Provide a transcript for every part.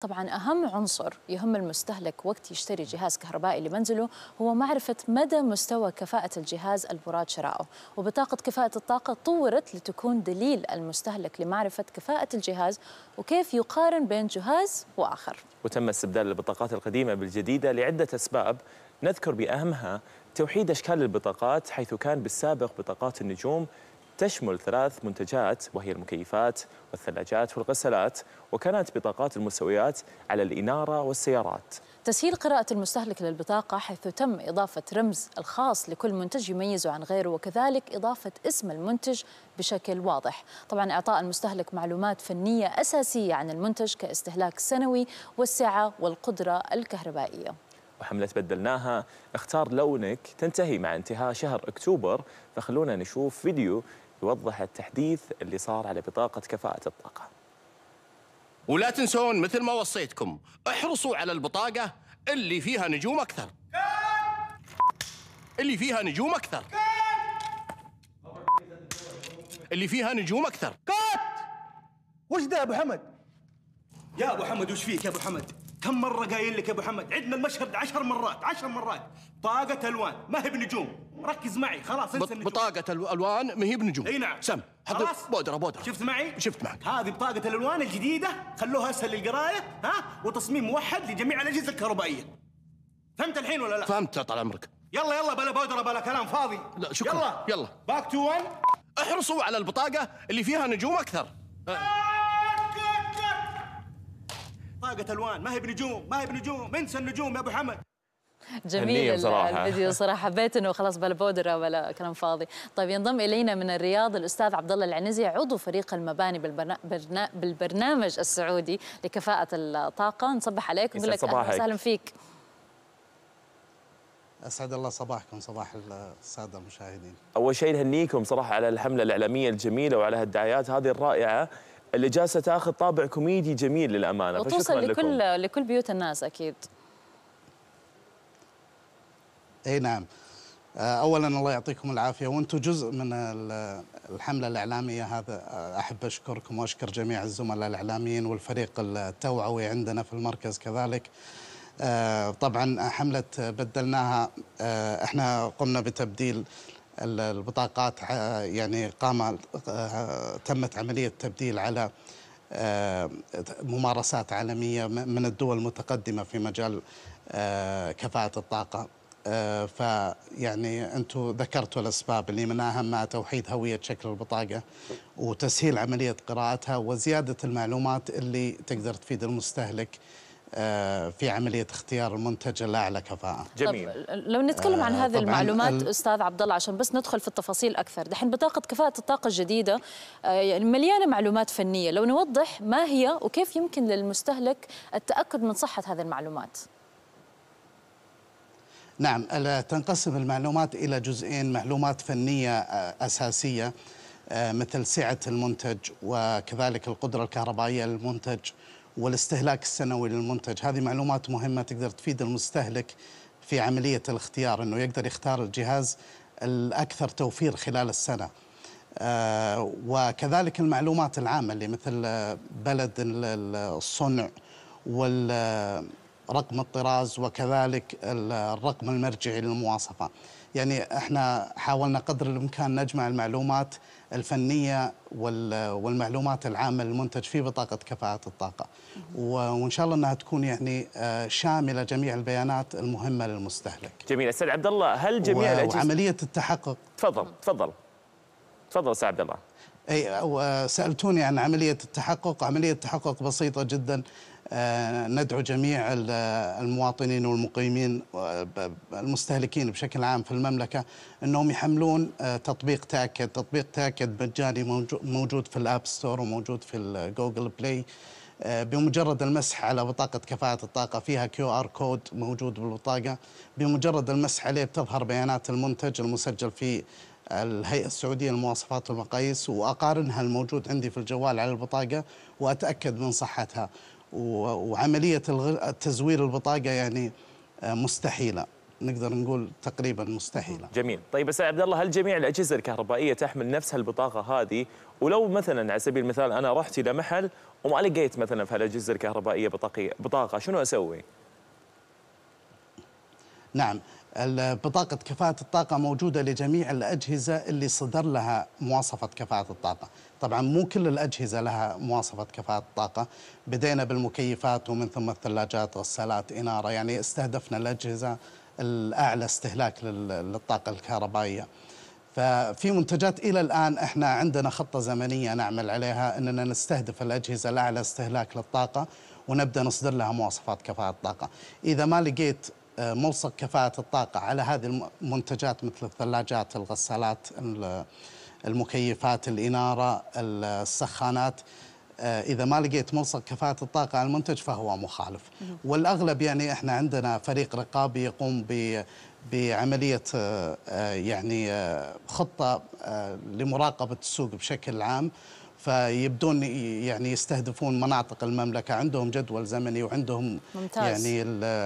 طبعا أهم عنصر يهم المستهلك وقت يشتري جهاز كهربائي لمنزله هو معرفة مدى مستوى كفاءة الجهاز المراد شرائه وبطاقة كفاءة الطاقة طورت لتكون دليل المستهلك لمعرفة كفاءة الجهاز وكيف يقارن بين جهاز وآخر. وتم استبدال البطاقات القديمة بالجديدة لعدة أسباب نذكر بأهمها توحيد أشكال البطاقات حيث كان بالسابق بطاقات النجوم تشمل ثلاث منتجات وهي المكيفات والثلاجات والغسالات وكانت بطاقات المستويات على الإنارة والسيارات. تسهيل قراءة المستهلك للبطاقة حيث تم إضافة رمز الخاص لكل منتج يميزه عن غيره وكذلك إضافة اسم المنتج بشكل واضح. طبعا إعطاء المستهلك معلومات فنية أساسية عن المنتج كاستهلاك سنوي والسعة والقدرة الكهربائية. وحملة بدلناها اختار لونك تنتهي مع انتهاء شهر أكتوبر فخلونا نشوف فيديو يوضح التحديث اللي صار على بطاقة كفاءة الطاقة. ولا تنسون مثل ما وصيتكم احرصوا على البطاقة اللي فيها نجوم أكثر. اللي فيها نجوم أكثر. اللي فيها نجوم أكثر. كات! وش ذا يا أبو حمد؟ يا أبو حمد وش فيك يا أبو حمد؟ كم مرة قايل لك يا أبو حمد؟ عدنا المشهد عشر مرات عشر مرات. طاقة ألوان ما هي بنجوم. ركز معي خلاص انسى النجوم بطاقة الألوان ما هي بنجوم. أي نعم. سم حط خلاص؟ بودرة بودرة. شفت معي؟ شفت معك. هذه بطاقة الألوان الجديدة خلوها أسهل للقراية ها؟ وتصميم موحد لجميع الأجهزة الكهربائية. فهمت الحين ولا لا؟ فهمت طال عمرك. يلا يلا بلا بودرة بلا كلام فاضي. لا، شكراً. يلا. يلا. back to one احرصوا على البطاقة اللي فيها نجوم أكثر. طاقة الوان ما هي بنجوم ما هي بنجوم انسى النجوم يا أبو حمد. جميل بصراحة. الفيديو صراحة. حبيت إنه خلاص بلا بودرة ولا كلام فاضي. طيب ينضم إلينا من الرياض الأستاذ عبد الله العنزي عضو فريق المباني بالبرنا... برنا... بالبرنامج السعودي لكفاءة الطاقة. نصبح عليك ونقول لك أهلا. وسهلا فيك. أسعد الله صباحكم صباح الساده المشاهدين. أول شيء نهنيكم صراحة على الحملة الإعلامية الجميلة وعلى هالدعايات هذه الرائعة اللي جالسة تأخذ طابع كوميدي جميل للأمانة وتوصل فشكرا لكم. لكل لكل بيوت الناس أكيد. اي نعم. آه، اولا الله يعطيكم العافية. وأنتم جزء من ال- الحملة الإعلامية هذا. آه، أحب أشكركم وأشكر جميع الزملاء الإعلاميين والفريق التوعوي عندنا في المركز كذلك. آه، طبعا حملة بدلناها. إحنا قمنا بتبديل ال- البطاقات. يعني قام تمت عملية تبديل على ممارسات عالمية من الدول المتقدمة في مجال كفاءة الطاقة. فيعني أنتم ذكرتوا الأسباب اللي من اهمها توحيد هوية شكل البطاقة وتسهيل عملية قراءتها وزيادة المعلومات اللي تقدر تفيد المستهلك آه، في عملية اختيار المنتج الأعلى كفاءة. جميل. طب لو نتكلم عن آه، هذه المعلومات ال- أستاذ عبد الله عشان بس ندخل في التفاصيل أكثر. دحين بطاقة كفاءة الطاقة الجديدة آه، يعني مليانة معلومات فنية. لو نوضح ما هي وكيف يمكن للمستهلك التأكد من صحة هذه المعلومات. نعم تنقسم المعلومات إلى جزئين. معلومات فنية آه، أساسية آه، مثل سعة المنتج وكذلك القدرة الكهربائية للمنتج والاستهلاك السنوي للمنتج. هذه معلومات مهمة تقدر تفيد المستهلك في عملية الاختيار أنه يقدر يختار الجهاز الأكثر توفير خلال السنة. آه، وكذلك المعلومات العامة اللي مثل بلد ال- ال- والرقم الطراز وكذلك ال- الرقم المرجعي للمواصفة. يعني إحنا حاولنا قدر الإمكان نجمع المعلومات الفنية وال- والمعلومات العامة للمنتج في بطاقة كفاءة الطاقة. وإن شاء الله إنها تكون يعني آه، شاملة جميع البيانات المهمة للمستهلك. جميل. أستاذ عبد الله هل جميع الأجهزة وعملية التحقق. تفضل تفضل. تفضل أستاذ عبد الله. أي وسالتوني عن عملية التحقق، عملية التحقق بسيطة جدا. آه، ندعو جميع ال- المواطنين والمقيمين آه، المستهلكين بشكل عام في المملكة إنهم يحملون آه، تطبيق تاكد، تطبيق تاكد مجاني موجو- موجود في ال App Store وموجود في ال Google Play آه، بمجرد المسح على بطاقة كفاءة الطاقة فيها QR code موجود بالبطاقة. بمجرد المسح عليه بتظهر بيانات المنتج المسجل في الهيئة السعودية للمواصفات والمقاييس وأقارنها الموجود عندي في الجوال على البطاقة وأتأكد من صحتها. وعملية تزوير البطاقة يعني آه، مستحيلة. نقدر نقول تقريبا مستحيلة. جميل. طيب أستاذ عبد الله هل جميع الأجهزة الكهربائية تحمل نفس البطاقه هذه؟ ولو مثلا على سبيل المثال أنا رحت إلى محل وما لقيت مثلا في الاجهزه الكهربائية بطاقه بطاقة شنو أسوي؟ نعم. بطاقة كفاءة الطاقة موجودة لجميع الأجهزة اللي صدر لها مواصفة كفاءة الطاقة. طبعا مو كل الأجهزة لها مواصفة كفاءة الطاقة. بدينا بالمكيفات ومن ثم الثلاجات غسالات إنارة يعني استهدفنا الأجهزة الأعلى استهلاك للطاقة الكهربائية. ففي منتجات إلى الآن إحنا عندنا خطة زمنية نعمل عليها أننا نستهدف الأجهزة الأعلى استهلاك للطاقة ونبدأ نصدر لها مواصفات كفاءة الطاقة. إذا ما لقيت ملصق كفاءة الطاقة على هذه المنتجات مثل الثلاجات الغسالات المكيفات الإنارة السخانات. آه، إذا ما لقيت ملصق كفاءة الطاقة على المنتج فهو مخالف. والأغلب يعني إحنا عندنا فريق رقابي يقوم ب بعملية آه، آه، يعني خطة لمراقبة السوق بشكل عام. فيبدون يعني يستهدفون مناطق المملكة. عندهم جدول زمني وعندهم ممتاز. يعني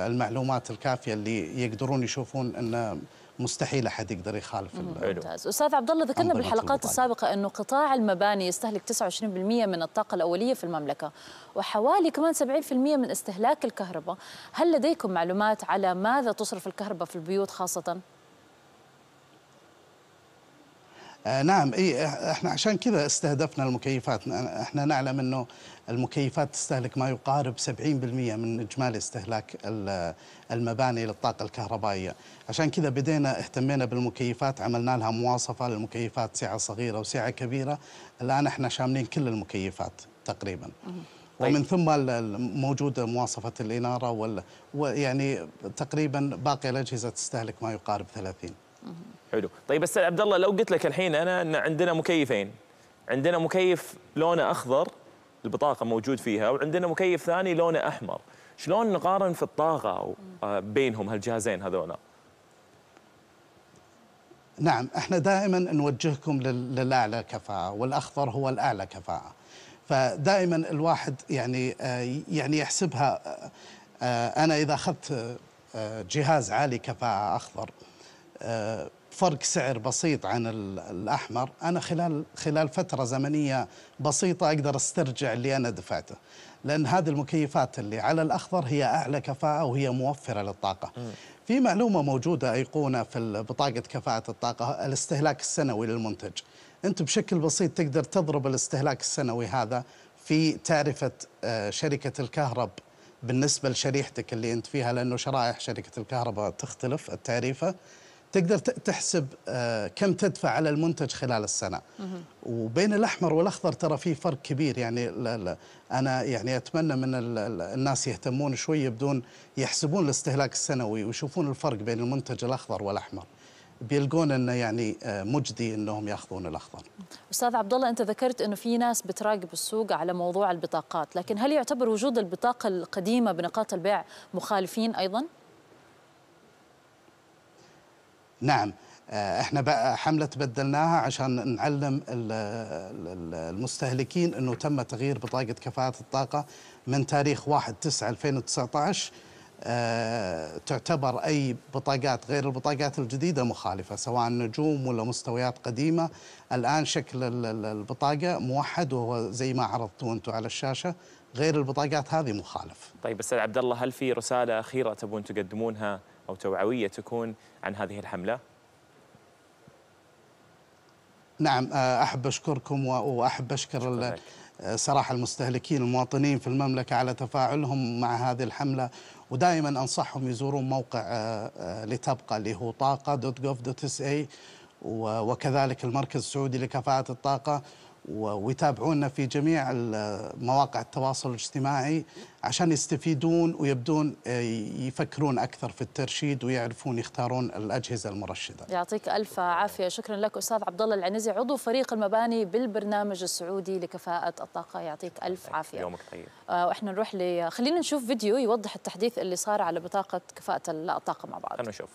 المعلومات الكافية اللي يقدرون يشوفون ان مستحيل أحد يقدر يخالف ممتاز. أستاذ عبد الله ذكرنا بالحلقات السابقة إنه قطاع المباني يستهلك 29% من الطاقة الأولية في المملكة وحوالي كمان 70% من استهلاك الكهرباء. هل لديكم معلومات على ماذا تصرف الكهرباء في البيوت خاصة؟ آه نعم اي إحنا عشان كذا استهدفنا المكيفات. إحنا نعلم إنه المكيفات تستهلك ما يقارب 70% من إجمالي استهلاك المباني للطاقة الكهربائية. عشان كذا بدينا اهتمينا بالمكيفات عملنا لها مواصفة للمكيفات سعة صغيرة وسعة كبيرة. الآن إحنا شاملين كل المكيفات تقريبا. طيب. ومن ثم موجودة مواصفة الإنارة وال... ويعني تقريبا باقي الأجهزة تستهلك ما يقارب 30 حلو. طيب أستاذ عبد الله لو قلت لك الحين أنا إن عندنا مكيفين عندنا مكيف لونه أخضر البطاقة موجود فيها وعندنا مكيف ثاني لونه أحمر شلون نقارن في الطاقة آه، بينهم هالجهازين هذولا؟ نعم إحنا دائما نوجهكم للأعلى كفاءة والأخضر هو الأعلى كفاءة. فدائما الواحد يعني آه، يعني يحسبها آه، أنا إذا أخذت جهاز عالي كفاءة أخضر فرق سعر بسيط عن الأحمر. أنا خلال خلال فترة زمنية بسيطة أقدر أسترجع اللي أنا دفعته لأن هذه المكيفات اللي على الأخضر هي أعلى كفاءة وهي موفرة للطاقة. في معلومة موجودة أيقونة في بطاقة كفاءة الطاقة الاستهلاك السنوي للمنتج. أنت بشكل بسيط تقدر تضرب الاستهلاك السنوي هذا في تعرفة آه، شركة الكهرب بالنسبة لشريحتك اللي أنت فيها لأنه شرائح شركة الكهرباء تختلف التعريفة. تقدر تحسب آه، كم تدفع على المنتج خلال السنة. وبين الأحمر والأخضر ترى في فرق كبير. يعني لا لا أنا يعني أتمنى من الناس يهتمون شوي يبدون يحسبون الاستهلاك السنوي ويشوفون الفرق بين المنتج الأخضر والأحمر. بيلقون إنه يعني آه، مجدي إنهم يأخذون الأخضر. أستاذ عبد الله أنت ذكرت إنه في ناس بتراقب السوق على موضوع البطاقات، لكن هل يعتبر وجود البطاقة القديمة بنقاط البيع مخالفين أيضا؟ نعم. آه، إحنا بقى حملة بدلناها عشان نعلم المستهلكين إنه تم تغيير بطاقة كفاءة الطاقة من تاريخ 1 9 2019 أه تعتبر أي بطاقات غير البطاقات الجديدة مخالفة سواء نجوم ولا مستويات قديمة الآن شكل البطاقة موحد وهو زي ما عرضتوا أنتم على الشاشة غير البطاقات هذه مخالف. طيب أستاذ عبد الله هل في رسالة أخيرة تبون تقدمونها أو توعوية تكون عن هذه الحملة؟ نعم آه، أحب أشكركم وأحب أشكر آه، صراحة المستهلكين المواطنين في المملكة على تفاعلهم مع هذه الحملة ودائما أنصحهم يزورون موقع آه، لتبقى اللي هو طاقة دوت جوف دوت إس اي وكذلك المركز السعودي لكفاءة الطاقة. ويتابعونا في جميع مواقع التواصل الاجتماعي عشان يستفيدون ويبدون آه، يفكرون أكثر في الترشيد ويعرفون يختارون الأجهزة المرشدة. يعطيك ألف عافية، شكرا لك أستاذ عبد الله العنزي عضو فريق المباني بالبرنامج السعودي لكفاءة الطاقة، يعطيك ألف عافية. يومك طيب. آه وإحنا نروح ل خلينا نشوف فيديو يوضح التحديث اللي صار على بطاقة كفاءة الطاقة مع بعض. خلينا نشوف.